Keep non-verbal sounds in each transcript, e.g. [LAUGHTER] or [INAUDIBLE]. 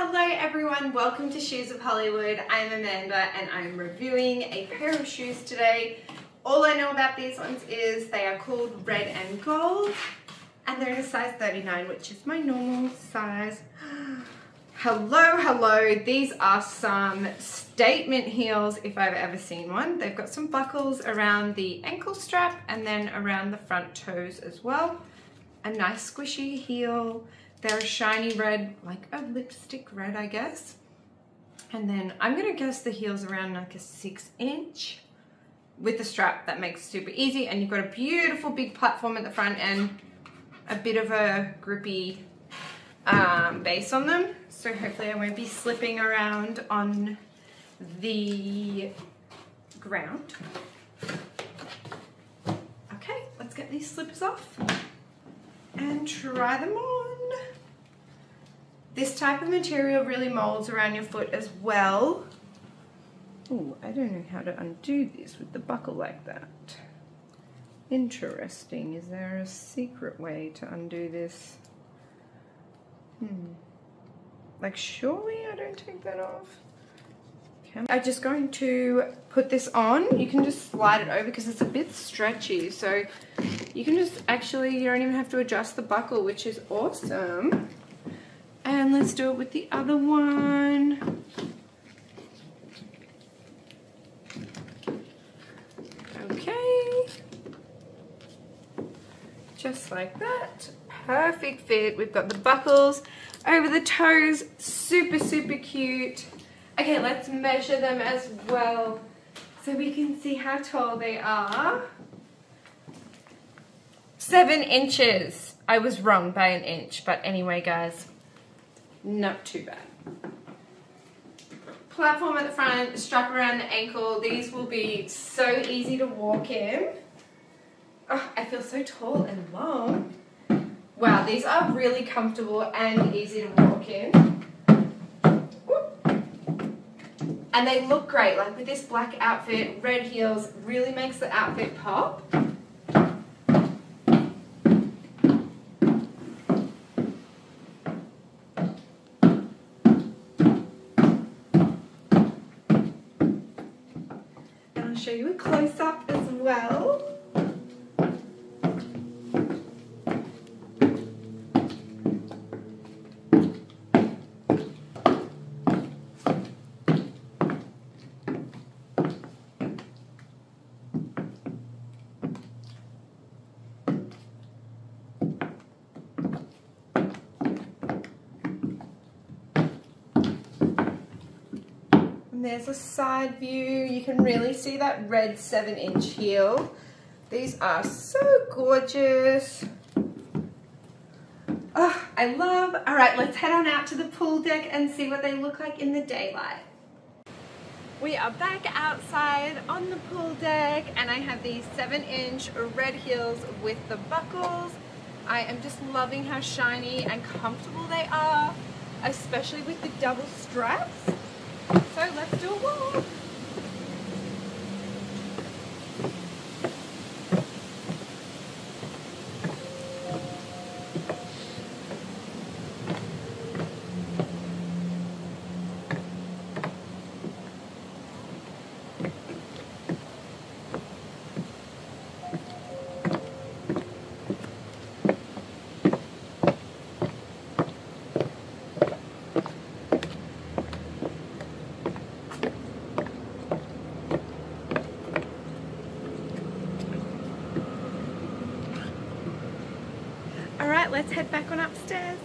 Hello everyone, welcome to Shoes of Hollywood. I'm Amanda and I'm reviewing a pair of shoes today. All I know about these ones is they are called red and gold and they're in a size 39 which is my normal size. [GASPS] Hello, hello. These are some statement heels if I've ever seen one. They've got some buckles around the ankle strap and then around the front toes as well. A nice squishy heel. They're shiny red, like a lipstick red, I guess. And then I'm gonna guess the heel's around like a six inch with the strap that makes it super easy. And you've got a beautiful big platform at the front and a bit of a grippy um, base on them. So hopefully I won't be slipping around on the ground. Okay, let's get these slippers off and try them on. This type of material really molds around your foot as well. Oh, I don't know how to undo this with the buckle like that. Interesting. Is there a secret way to undo this? Hmm. Like, surely I don't take that off? I'm just going to put this on. You can just slide it over because it's a bit stretchy. So you can just actually, you don't even have to adjust the buckle, which is awesome. And let's do it with the other one. Okay. Just like that. Perfect fit. We've got the buckles over the toes. Super, super cute. Okay, let's measure them as well so we can see how tall they are. Seven inches. I was wrong by an inch, but anyway, guys, not too bad. Platform at the front, strap around the ankle. These will be so easy to walk in. Oh, I feel so tall and long. Wow, these are really comfortable and easy to walk in. And they look great, like with this black outfit, red heels really makes the outfit pop. Show you a close-up as well. There's a side view. You can really see that red seven inch heel. These are so gorgeous. Oh, I love, all right, let's head on out to the pool deck and see what they look like in the daylight. We are back outside on the pool deck and I have these seven inch red heels with the buckles. I am just loving how shiny and comfortable they are, especially with the double straps. So let's do a walk. Let's head back on upstairs.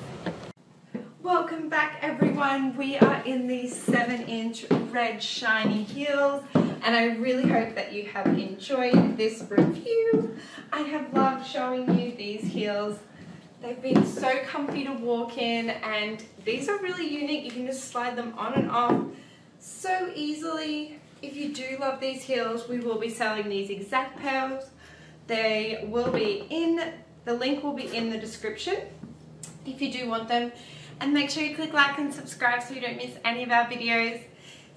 Welcome back everyone. We are in these seven inch red shiny heels and I really hope that you have enjoyed this review. I have loved showing you these heels. They've been so comfy to walk in and these are really unique. You can just slide them on and off so easily. If you do love these heels, we will be selling these exact pairs. They will be in the link will be in the description if you do want them. And make sure you click like and subscribe so you don't miss any of our videos.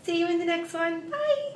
See you in the next one. Bye!